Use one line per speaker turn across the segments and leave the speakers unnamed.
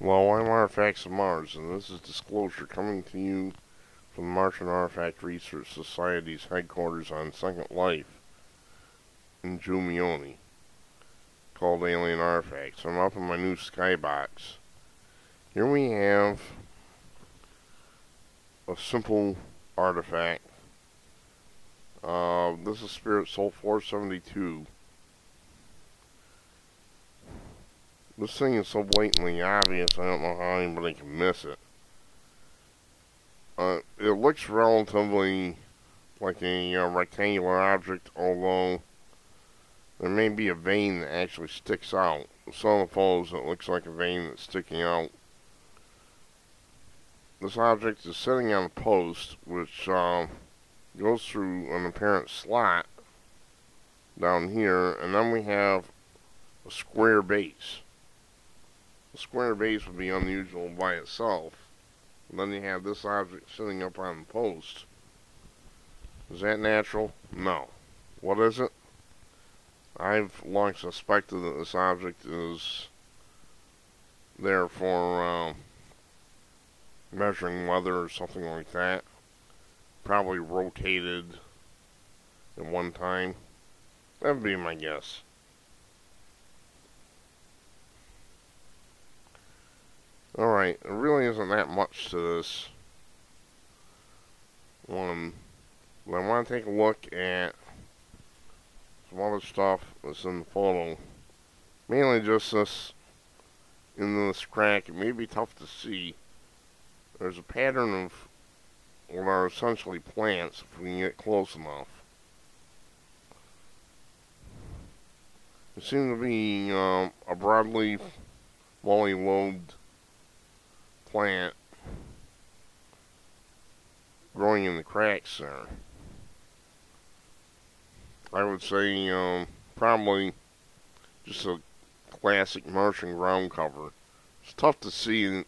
Hello, I'm Artifacts of Mars, and this is Disclosure coming to you from the Martian Artifact Research Society's headquarters on Second Life in Jumioni, called Alien Artifacts. I'm up in my new skybox. Here we have a simple artifact. Uh, this is Spirit Sol 472. This thing is so blatantly obvious, I don't know how anybody can miss it. Uh, it looks relatively like a uh, rectangular object, although there may be a vein that actually sticks out. Some of the photos, it looks like a vein that's sticking out. This object is sitting on a post, which uh, goes through an apparent slot down here, and then we have a square base. Square base would be unusual by itself. And then you have this object sitting up on the post. Is that natural? No. What is it? I've long suspected that this object is there for uh, measuring weather or something like that. Probably rotated at one time. That would be my guess. Alright, there really isn't that much to this one. But I want to take a look at some other stuff that's in the photo. Mainly just this in this crack. It may be tough to see. There's a pattern of what are essentially plants if we can get close enough. It seems to be um, a broadleaf, multi-lobed plant growing in the cracks there. I would say um, probably just a classic Martian ground cover. It's tough to see. In,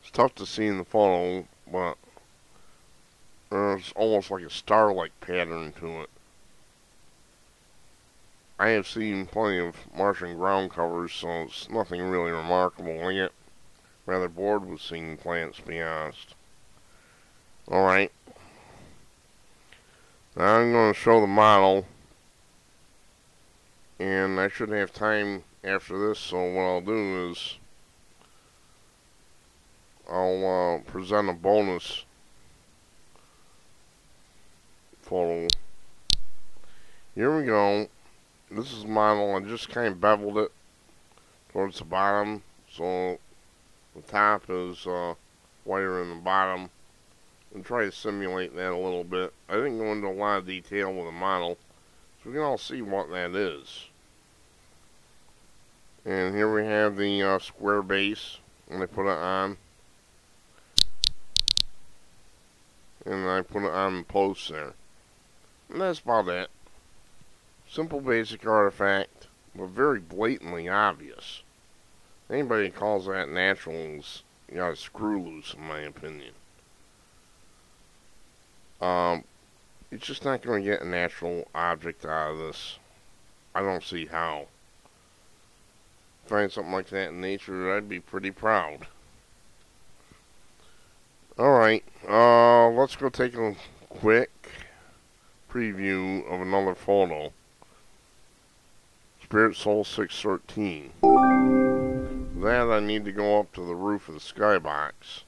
it's tough to see in the photo, but there's almost like a star-like pattern to it. I have seen plenty of Martian ground covers, so it's nothing really remarkable. I get rather bored with seeing plants, to be honest. Alright. Now I'm going to show the model. And I should have time after this, so what I'll do is I'll uh, present a bonus photo. Here we go. This is model. I just kind of beveled it towards the bottom, so the top is uh, wider than the bottom and try to simulate that a little bit. I didn't go into a lot of detail with the model, so we can all see what that is. And here we have the uh, square base, and I put it on. And I put it on the post there. And that's about it. Simple basic artifact, but very blatantly obvious. Anybody calls that natural is you got a screw loose, in my opinion. Um, it's just not going to get a natural object out of this. I don't see how. Find something like that in nature, I'd be pretty proud. Alright, uh, let's go take a quick preview of another photo. Spirit Sol 613 that I need to go up to the roof of the skybox.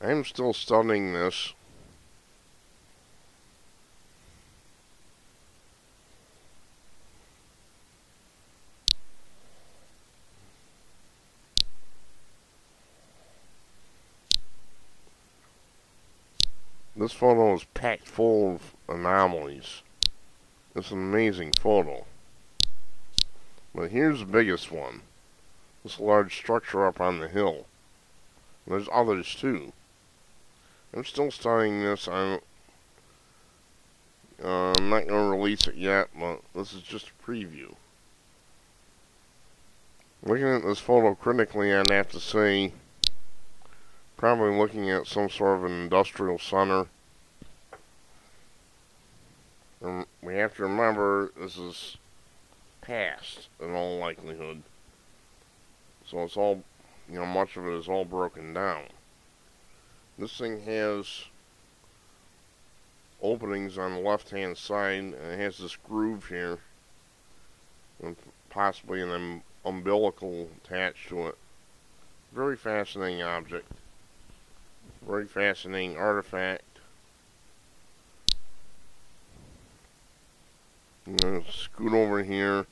I'm still studying this. This photo is packed full of anomalies. It's an amazing photo. But here's the biggest one. This large structure up on the hill. There's others too. I'm still studying this. I'm, uh, I'm not going to release it yet, but this is just a preview. Looking at this photo critically, I'd have to say Probably looking at some sort of an industrial center. And we have to remember this is past in all likelihood. So it's all, you know, much of it is all broken down. This thing has openings on the left hand side and it has this groove here and possibly an um, umbilical attached to it. Very fascinating object. Very fascinating artifact. I'm going to scoot over here.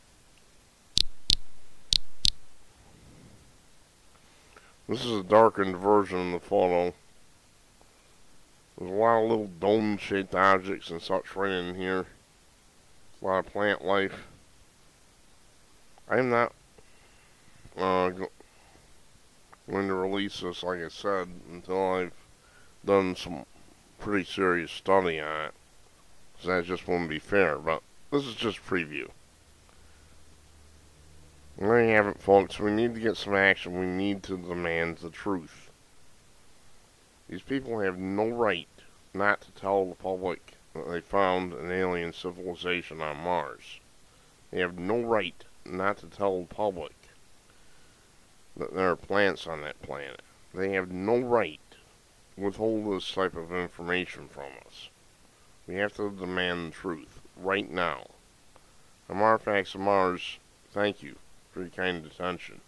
This is a darkened version of the photo. There's a lot of little dome-shaped objects and such right in here. A lot of plant life. I'm not uh, going to release this, like I said, until I've done some pretty serious study on it. Because that just wouldn't be fair, but this is just preview. There you have it, folks. We need to get some action. We need to demand the truth. These people have no right not to tell the public that they found an alien civilization on Mars. They have no right not to tell the public that there are plants on that planet. They have no right withhold this type of information from us. We have to demand the truth right now. I'm Artifacts of Mars. Thank you for your kind attention.